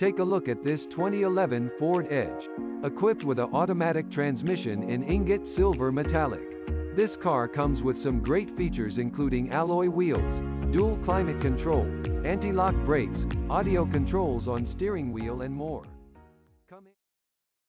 Take a look at this 2011 Ford Edge. Equipped with an automatic transmission in ingot silver metallic. This car comes with some great features including alloy wheels, dual climate control, anti-lock brakes, audio controls on steering wheel and more.